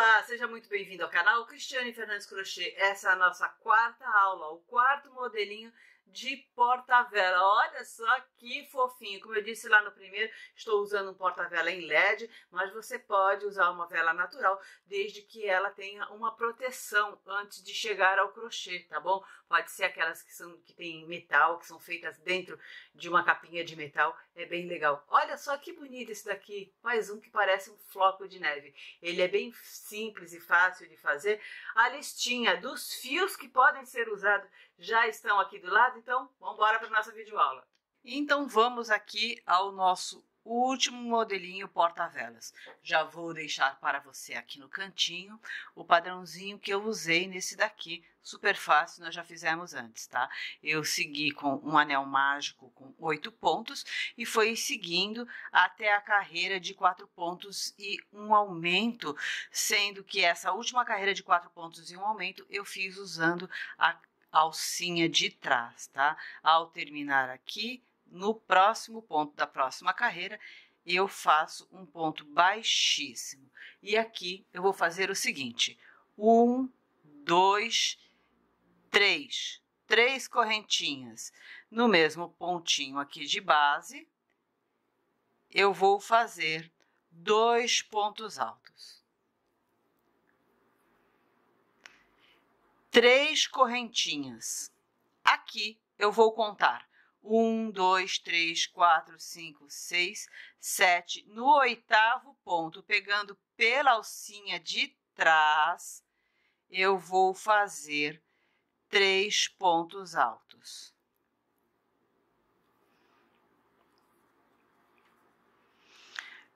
Olá, seja muito bem-vindo ao canal Cristiane Fernandes Crochê. Essa é a nossa quarta aula, o quarto modelinho de porta-vela. Olha só que fofinho. Como eu disse lá no primeiro, estou usando um porta-vela em LED, mas você pode usar uma vela natural, desde que ela tenha uma proteção antes de chegar ao crochê, tá bom? Pode ser aquelas que são que tem metal, que são feitas dentro de uma capinha de metal. É bem legal. Olha só que bonito esse daqui. Mais um que parece um floco de neve. Ele é bem simples e fácil de fazer. A listinha dos fios que podem ser usados já estão aqui do lado, então vamos embora para a nossa videoaula. Então vamos aqui ao nosso último modelinho porta-velas. Já vou deixar para você aqui no cantinho o padrãozinho que eu usei nesse daqui, super fácil, nós já fizemos antes, tá? Eu segui com um anel mágico com oito pontos e foi seguindo até a carreira de quatro pontos e um aumento, sendo que essa última carreira de quatro pontos e um aumento eu fiz usando a alcinha de trás, tá? Ao terminar aqui, no próximo ponto da próxima carreira, eu faço um ponto baixíssimo. E aqui eu vou fazer o seguinte: um, dois, três, três correntinhas no mesmo pontinho aqui de base, eu vou fazer dois pontos altos. Três correntinhas. Aqui eu vou contar um, dois, três, quatro, cinco, seis, sete. No oitavo ponto, pegando pela alcinha de trás, eu vou fazer três pontos altos.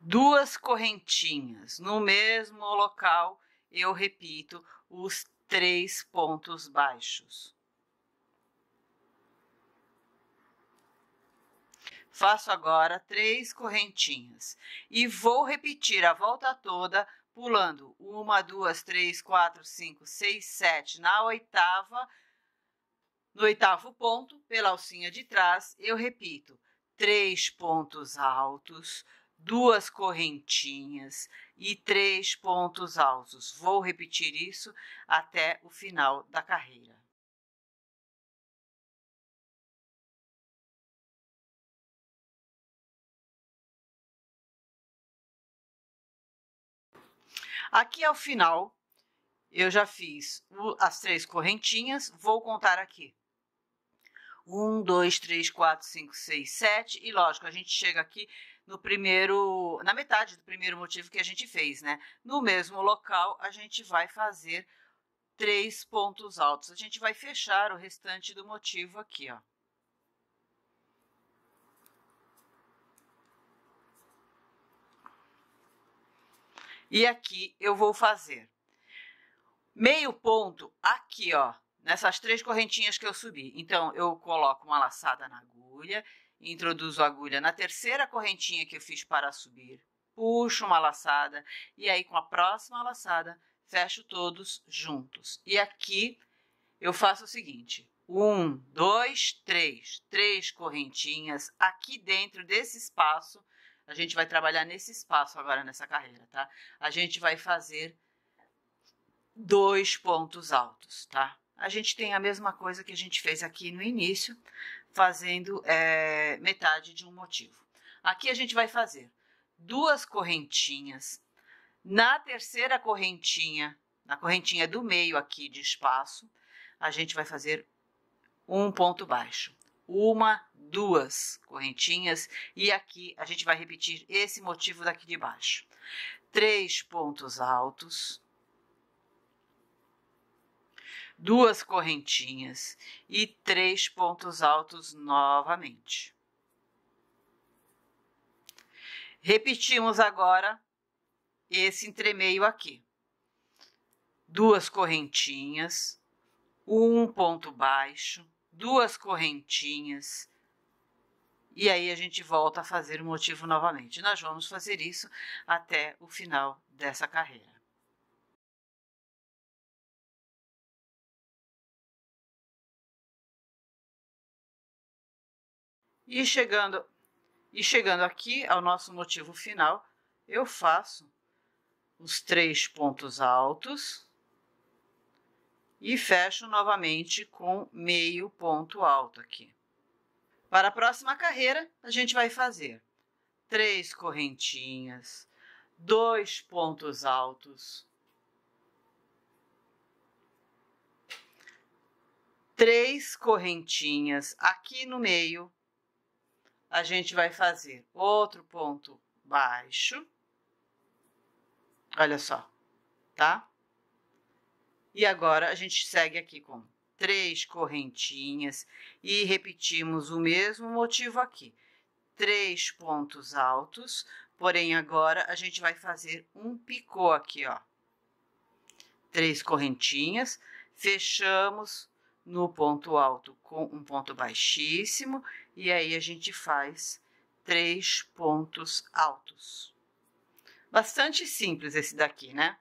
Duas correntinhas no mesmo local, eu repito os três pontos baixos. Faço agora três correntinhas e vou repetir a volta toda pulando uma, duas, três, quatro, cinco, seis, sete na oitava, no oitavo ponto, pela alcinha de trás, eu repito três pontos altos, duas correntinhas e três pontos altos. Vou repetir isso até o final da carreira. Aqui ao final, eu já fiz as três correntinhas, vou contar aqui. Um, dois, três, quatro, cinco, seis, sete. E lógico, a gente chega aqui no primeiro, na metade do primeiro motivo que a gente fez, né? No mesmo local, a gente vai fazer três pontos altos. A gente vai fechar o restante do motivo aqui, ó. E aqui eu vou fazer meio ponto aqui, ó, nessas três correntinhas que eu subi. Então, eu coloco uma laçada na agulha introduzo a agulha na terceira correntinha que eu fiz para subir, puxo uma laçada e aí com a próxima laçada fecho todos juntos. E aqui eu faço o seguinte: um, dois, três, três correntinhas aqui dentro desse espaço. A gente vai trabalhar nesse espaço agora nessa carreira, tá? A gente vai fazer dois pontos altos, tá? A gente tem a mesma coisa que a gente fez aqui no início, fazendo é, metade de um motivo. Aqui a gente vai fazer duas correntinhas. Na terceira correntinha, na correntinha do meio aqui de espaço, a gente vai fazer um ponto baixo. Uma, duas correntinhas e aqui a gente vai repetir esse motivo daqui de baixo. Três pontos altos, duas correntinhas e três pontos altos novamente. Repetimos agora esse entremeio aqui. Duas correntinhas, um ponto baixo, duas correntinhas, e aí a gente volta a fazer o motivo novamente. Nós vamos fazer isso até o final dessa carreira. E chegando, e chegando aqui ao nosso motivo final, eu faço os três pontos altos e fecho novamente com meio ponto alto aqui. Para a próxima carreira, a gente vai fazer três correntinhas, dois pontos altos, três correntinhas aqui no meio, a gente vai fazer outro ponto baixo, olha só, tá? E agora a gente segue aqui com três correntinhas e repetimos o mesmo motivo aqui. Três pontos altos, porém agora a gente vai fazer um picô aqui, ó. Três correntinhas, fechamos no ponto alto com um ponto baixíssimo e aí a gente faz três pontos altos. Bastante simples esse daqui, né?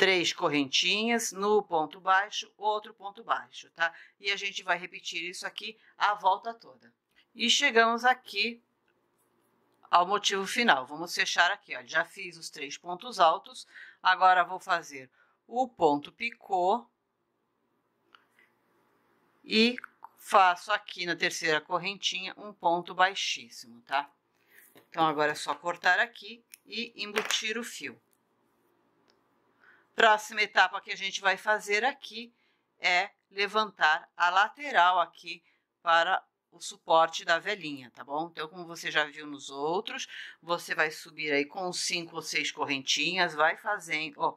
três correntinhas no ponto baixo, outro ponto baixo, tá? E a gente vai repetir isso aqui a volta toda. E chegamos aqui ao motivo final. Vamos fechar aqui, ó. Já fiz os três pontos altos, agora vou fazer o ponto picô e faço aqui na terceira correntinha um ponto baixíssimo, tá? Então, agora é só cortar aqui e embutir o fio. Próxima etapa que a gente vai fazer aqui é levantar a lateral aqui para o suporte da velhinha, tá bom? Então, como você já viu nos outros, você vai subir aí com cinco ou seis correntinhas, vai fazendo, ó,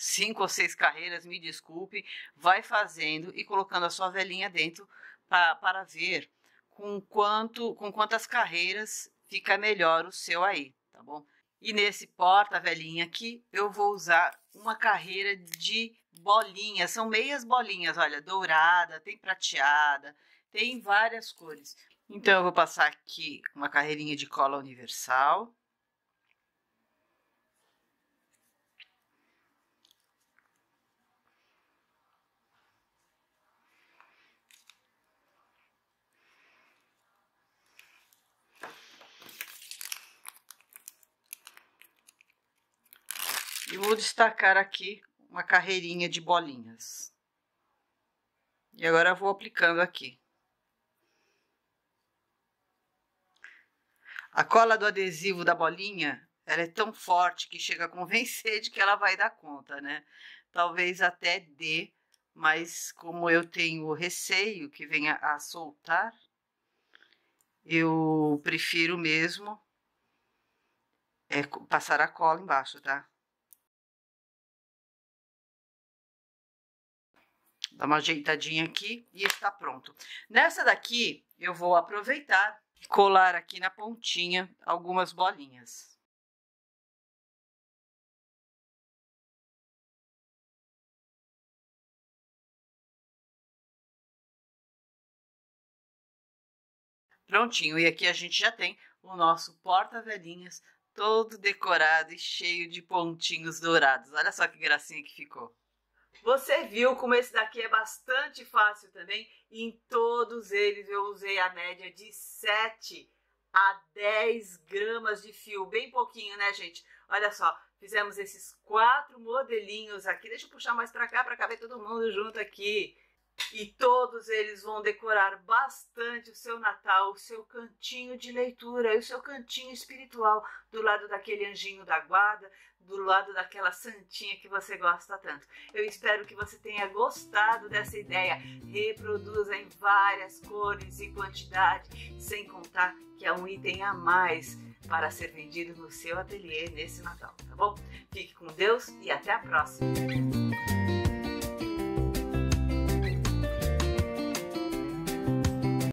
cinco ou seis carreiras, me desculpe, vai fazendo e colocando a sua velhinha dentro pra, para ver com quanto, com quantas carreiras fica melhor o seu aí, tá bom? E nesse porta-velhinha aqui, eu vou usar uma carreira de bolinhas. São meias bolinhas, olha, dourada, tem prateada, tem várias cores. Então, eu vou passar aqui uma carreirinha de cola universal. Vou destacar aqui uma carreirinha de bolinhas. E agora vou aplicando aqui. A cola do adesivo da bolinha, ela é tão forte que chega a convencer de que ela vai dar conta, né? Talvez até dê, mas como eu tenho receio que venha a soltar, eu prefiro mesmo é, passar a cola embaixo, tá? Dá uma ajeitadinha aqui e está pronto. Nessa daqui, eu vou aproveitar e colar aqui na pontinha algumas bolinhas. Prontinho, e aqui a gente já tem o nosso porta-velhinhas todo decorado e cheio de pontinhos dourados. Olha só que gracinha que ficou. Você viu como esse daqui é bastante fácil também? Em todos eles eu usei a média de 7 a 10 gramas de fio, bem pouquinho, né, gente? Olha só, fizemos esses quatro modelinhos aqui. Deixa eu puxar mais para cá para caber todo mundo junto aqui. E todos eles vão decorar bastante o seu Natal, o seu cantinho de leitura e o seu cantinho espiritual do lado daquele anjinho da guarda, do lado daquela santinha que você gosta tanto. Eu espero que você tenha gostado dessa ideia. Reproduza em várias cores e quantidade, sem contar que é um item a mais para ser vendido no seu ateliê nesse Natal, tá bom? Fique com Deus e até a próxima!